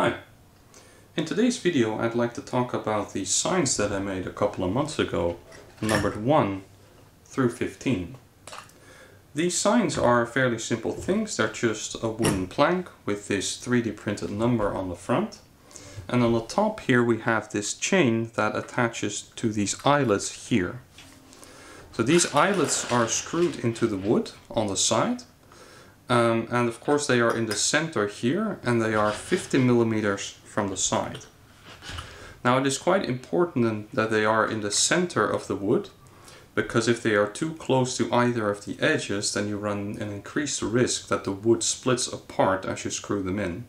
Hi. In today's video I'd like to talk about the signs that I made a couple of months ago, numbered 1 through 15. These signs are fairly simple things, they're just a wooden plank with this 3D printed number on the front. And on the top here we have this chain that attaches to these eyelets here. So these eyelets are screwed into the wood on the side um, and of course they are in the center here and they are 50 millimeters from the side. Now it is quite important that they are in the center of the wood because if they are too close to either of the edges then you run an increased risk that the wood splits apart as you screw them in.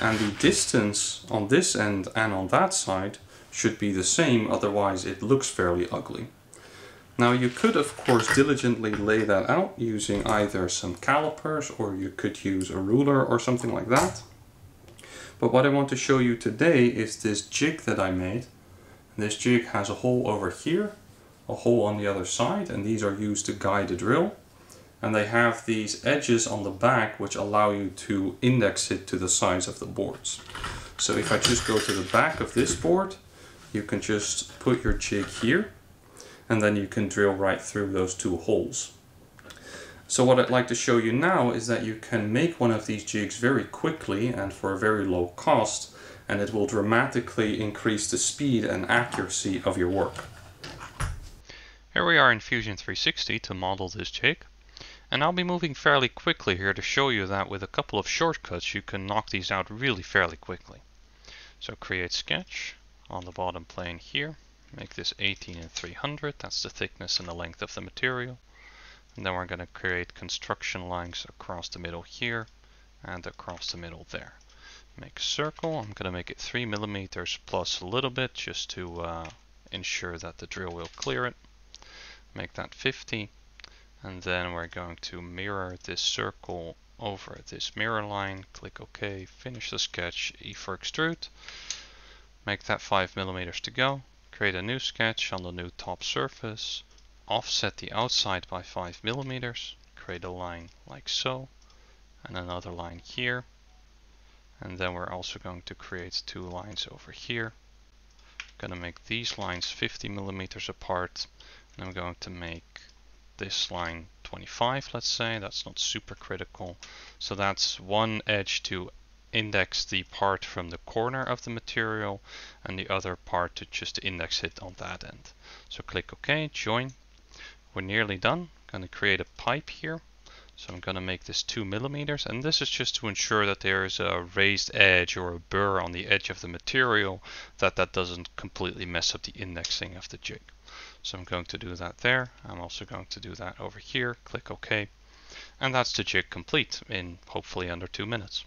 And the distance on this end and on that side should be the same otherwise it looks fairly ugly. Now you could of course diligently lay that out using either some calipers or you could use a ruler or something like that. But what I want to show you today is this jig that I made. This jig has a hole over here, a hole on the other side, and these are used to guide the drill. And they have these edges on the back which allow you to index it to the size of the boards. So if I just go to the back of this board, you can just put your jig here and then you can drill right through those two holes. So what I'd like to show you now is that you can make one of these jigs very quickly and for a very low cost and it will dramatically increase the speed and accuracy of your work. Here we are in Fusion 360 to model this jig and I'll be moving fairly quickly here to show you that with a couple of shortcuts you can knock these out really fairly quickly. So create sketch on the bottom plane here make this 18 and 300 that's the thickness and the length of the material. And then we're going to create construction lines across the middle here and across the middle there. Make a circle I'm going to make it 3 millimeters plus a little bit just to uh, ensure that the drill will clear it. Make that 50 and then we're going to mirror this circle over this mirror line. Click OK finish the sketch E for extrude. Make that 5 millimeters to go Create a new sketch on the new top surface. Offset the outside by 5 millimeters. Create a line like so. And another line here. And then we're also going to create two lines over here. I'm going to make these lines 50 millimeters apart. And I'm going to make this line 25, let's say. That's not super critical. So that's one edge to index the part from the corner of the material and the other part to just index it on that end. So click OK, join. We're nearly done. I'm going to create a pipe here. So I'm going to make this 2 millimeters and this is just to ensure that there is a raised edge or a burr on the edge of the material that that doesn't completely mess up the indexing of the jig. So I'm going to do that there. I'm also going to do that over here. Click OK. And that's the jig complete in hopefully under 2 minutes.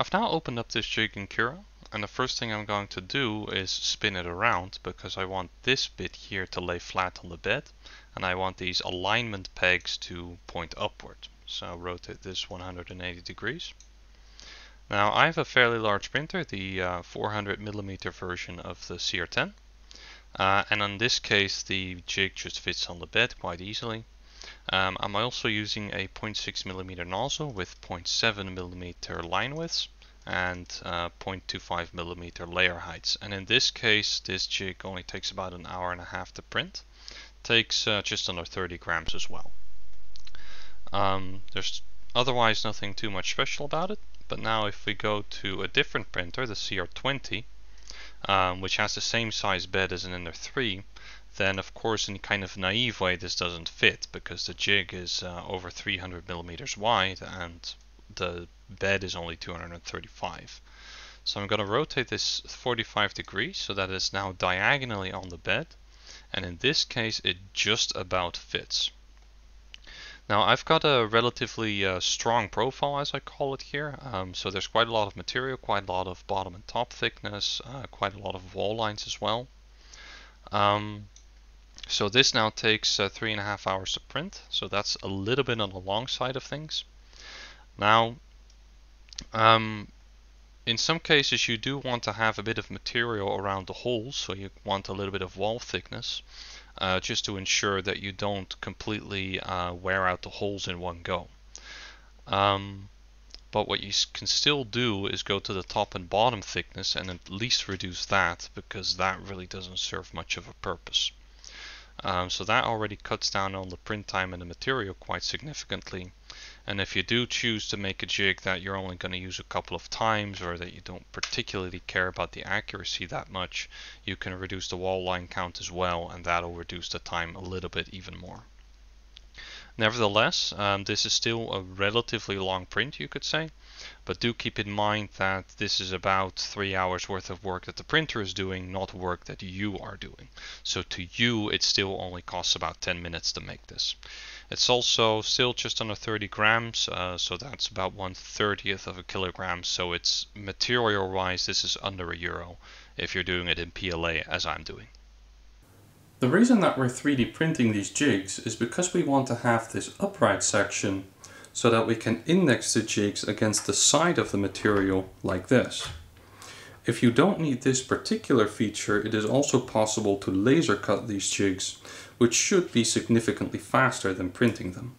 I've now opened up this jig in Cura and the first thing I'm going to do is spin it around because I want this bit here to lay flat on the bed and I want these alignment pegs to point upward. So I'll rotate this 180 degrees. Now I have a fairly large printer, the uh, 400 millimeter version of the CR10. Uh, and in this case the jig just fits on the bed quite easily. Um, I'm also using a 0.6 millimeter nozzle with 0.7 millimeter line widths and uh, 0.25 millimeter layer heights. And in this case, this jig only takes about an hour and a half to print. Takes uh, just under 30 grams as well. Um, there's otherwise nothing too much special about it. But now if we go to a different printer, the CR20, um, which has the same size bed as an Ender 3, then of course in kind of naive way this doesn't fit because the jig is uh, over 300 millimeters wide and the bed is only 235. So I'm going to rotate this 45 degrees so that it's now diagonally on the bed and in this case it just about fits. Now I've got a relatively uh, strong profile as I call it here, um, so there's quite a lot of material, quite a lot of bottom and top thickness, uh, quite a lot of wall lines as well. Um, so this now takes uh, three and a half hours to print. So that's a little bit on the long side of things. Now, um, in some cases you do want to have a bit of material around the holes. So you want a little bit of wall thickness. Uh, just to ensure that you don't completely uh, wear out the holes in one go. Um, but what you can still do is go to the top and bottom thickness and at least reduce that because that really doesn't serve much of a purpose. Um, so that already cuts down on the print time and the material quite significantly. And if you do choose to make a jig that you're only going to use a couple of times or that you don't particularly care about the accuracy that much, you can reduce the wall line count as well and that'll reduce the time a little bit even more. Nevertheless, um, this is still a relatively long print, you could say, but do keep in mind that this is about three hours worth of work that the printer is doing, not work that you are doing. So to you, it still only costs about 10 minutes to make this. It's also still just under 30 grams, uh, so that's about 1 30th of a kilogram. So it's material wise, this is under a euro if you're doing it in PLA as I'm doing. The reason that we're 3D printing these jigs is because we want to have this upright section so that we can index the jigs against the side of the material like this. If you don't need this particular feature, it is also possible to laser cut these jigs, which should be significantly faster than printing them.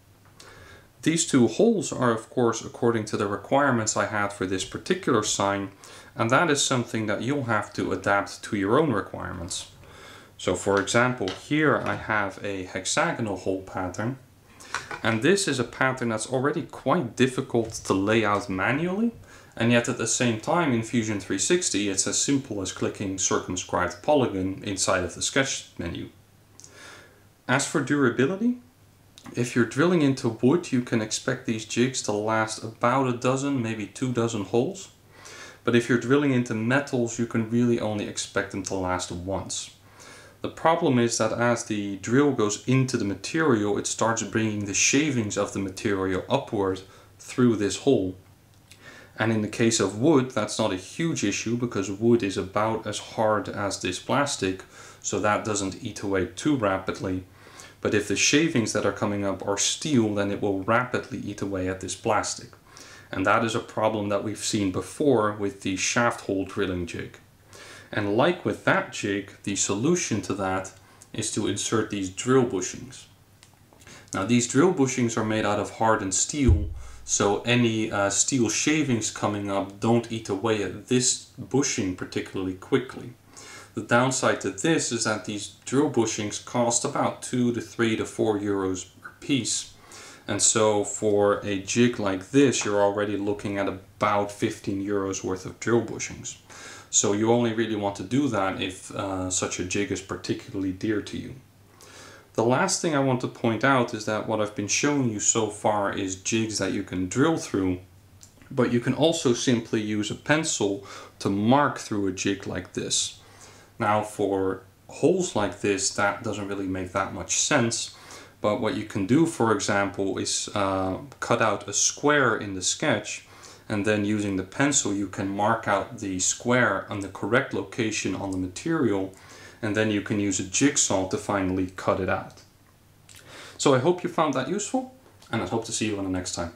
These two holes are of course according to the requirements I had for this particular sign, and that is something that you'll have to adapt to your own requirements. So for example, here I have a hexagonal hole pattern. And this is a pattern that's already quite difficult to lay out manually. And yet at the same time in Fusion 360 it's as simple as clicking circumscribed polygon inside of the sketch menu. As for durability, if you're drilling into wood you can expect these jigs to last about a dozen, maybe two dozen holes. But if you're drilling into metals you can really only expect them to last once. The problem is that as the drill goes into the material, it starts bringing the shavings of the material upward through this hole. And in the case of wood, that's not a huge issue because wood is about as hard as this plastic, so that doesn't eat away too rapidly. But if the shavings that are coming up are steel, then it will rapidly eat away at this plastic. And that is a problem that we've seen before with the shaft hole drilling jig. And like with that jig, the solution to that is to insert these drill bushings. Now these drill bushings are made out of hardened steel, so any uh, steel shavings coming up don't eat away at this bushing particularly quickly. The downside to this is that these drill bushings cost about 2 to 3 to 4 euros per piece. And so for a jig like this, you're already looking at about 15 euros worth of drill bushings. So you only really want to do that if uh, such a jig is particularly dear to you. The last thing I want to point out is that what I've been showing you so far is jigs that you can drill through, but you can also simply use a pencil to mark through a jig like this. Now for holes like this, that doesn't really make that much sense, but what you can do, for example, is uh, cut out a square in the sketch and then using the pencil you can mark out the square on the correct location on the material and then you can use a jigsaw to finally cut it out. So I hope you found that useful and I hope to see you on the next time.